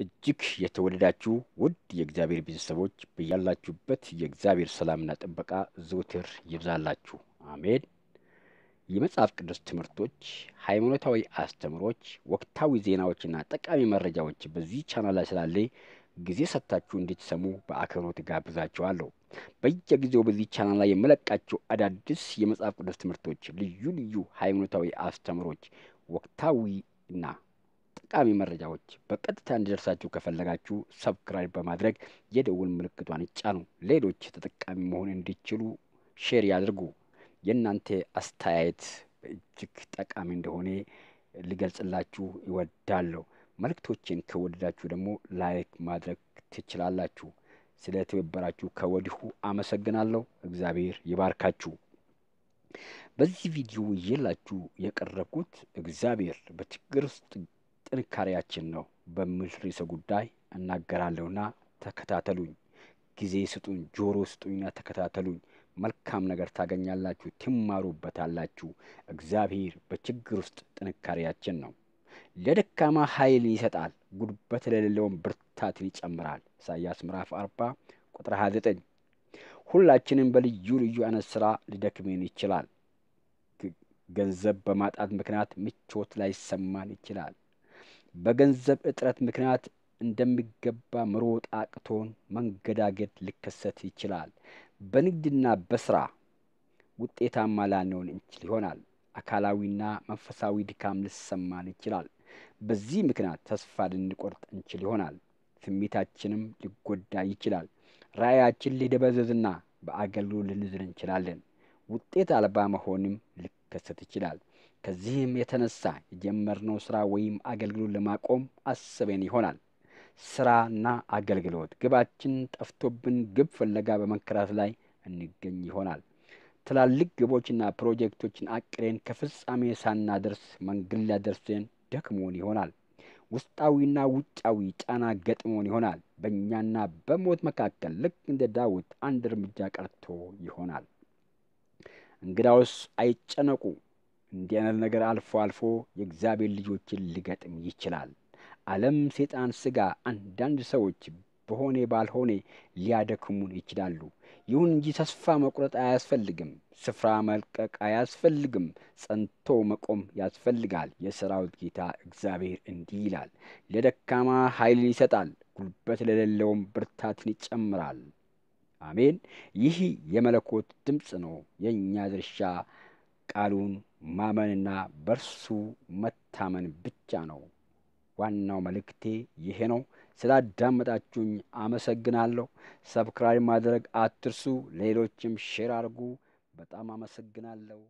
እጅግ የተወደዳችሁ ውድ የእግዚአብሔር ቤተሰቦች በያላችሁበት የእግዚአብሔር ሰላምና ጥበቃ ዘውትር ይብዛላችሁ። አሜን። የመጽሐፍ ቅዱስ ትምህርቶች፣ ሃይማኖታዊ አስተምሮች፣ ወቅታዊ ዜናዎችና ጠቃሚ መረጃዎች በዚህ ቻናል ላይ ስላለ ጊዜ ሰጥታችሁ እንድትሰሙ በአክብሮት ጋብዛችኋለሁ። በየጊዜው በዚህ ቻናል ላይ የመለቃቸው አዳዲስ የመጽሐፍ ቅዱስ ትምህርቶች፣ ልዩ ልዩ ሃይማኖታዊ አስተምሮች፣ ወቅታዊ እና ጠቃሚ መረጃዎች በቀጥታ እንዲደርሳችሁ ከፈለጋችሁ subscribe በማድረግ የደውል ምልክቷን ይጫኑ። ሌሎች ተጠቃሚ መሆን እንዲችሉ share ያድርጉ። የእናንተ አስተያየት እጅግ ጠቃሚ እንደሆነ ልገልጽላችሁ ይወዳለሁ። መልእክቶችን ከወደዳችሁ ደግሞ like ማድረግ ትችላላችሁ። ስለ ትብብራችሁ ከወዲሁ አመሰግናለሁ። እግዚአብሔር ይባርካችሁ። በዚህ ቪዲዮ ይዤላችሁ የቀረብኩት እግዚአብሔር በችግር ውስጥ ጥንካሬያችን ነው በሚል ርዕሰ ጉዳይ እናገራለሁና ተከታተሉኝ። ጊዜ ስጡኝ፣ ጆሮ ስጡኝና ተከታተሉኝ። መልካም ነገር ታገኛላችሁ፣ ትማሩበታላችሁ። እግዚአብሔር በችግር ውስጥ ጥንካሬያችን ነው። ለደካማ ኃይልን ይሰጣል፣ ጉልበት ለሌለውም ብርታትን ይጨምራል። ኢሳይያስ ምዕራፍ አርባ ቁጥር ሀያ ዘጠኝ ሁላችንም በልዩ ልዩ አይነት ስራ ሊደክሜን ይችላል። ገንዘብ በማጣት ምክንያት ምቾት ላይሰማን ይችላል። በገንዘብ እጥረት ምክንያት እንደሚገባ መሮጥ አቅቶን መንገዳገድ ሊከሰት ይችላል። በንግድና በስራ ውጤታማ ላንሆን እንችል ይሆናል። አካላዊና መንፈሳዊ ድካም ሊሰማን ይችላል። በዚህ ምክንያት ተስፋ ልንቆርጥ እንችል ይሆናል። ስሜታችንም ሊጎዳ ይችላል። ራእያችን ሊደበዘዝና በአገልግሎት ልንዝል እንችላለን። ውጤት አልባ መሆንም ሊከሰት ይችላል። ከዚህም የተነሳ የጀመርነው ስራ ወይም አገልግሎት ለማቆም አስበን ይሆናል። ስራና አገልግሎት ግባችን ጠፍቶብን ግብ ፍለጋ በመንከራት ላይ እንገኝ ይሆናል። ትላልቅ ግቦችና ፕሮጀክቶችን አቅሬን ከፍጻሜ ሳናደርስ መንገድ ሊያደርሰን ደክሞን ይሆናል። ውስጣዊና ውጫዊ ጫና ገጥሞን ይሆናል። በእኛና በሞት መካከል ልክ እንደ ዳዊት አንድ እርምጃ ቀርቶ ይሆናል። እንግዳውስ አይጨነቁ። እንዲህ አይነት ነገር አልፎ አልፎ የእግዚአብሔር ልጆችን ሊገጥም ይችላል። ዓለም፣ ሴጣን፣ ስጋ አንዳንድ ሰዎች በሆኔ ባልሆኔ ሊያደክሙን ይችላሉ። ይሁን እንጂ ተስፋ መቁረጥ አያስፈልግም። ስፍራ መልቀቅ አያስፈልግም። ጸንቶ መቆም ያስፈልጋል። የሰራዊት ጌታ እግዚአብሔር እንዲህ ይላል፣ ለደካማ ኃይልን ይሰጣል፣ ጉልበት ለሌለውም ብርታትን ይጨምራል። አሜን። ይህ የመለኮት ድምፅ ነው። የእኛ ድርሻ ቃሉን ማመንና በርሱ መታመን ብቻ ነው። ዋናው መልእክቴ ይሄ ነው። ስላዳመጣችሁኝ አመሰግናለሁ። Subscribe ማድረግ አትርሱ። ሌሎችም ሼር አድርጉ። በጣም አመሰግናለሁ።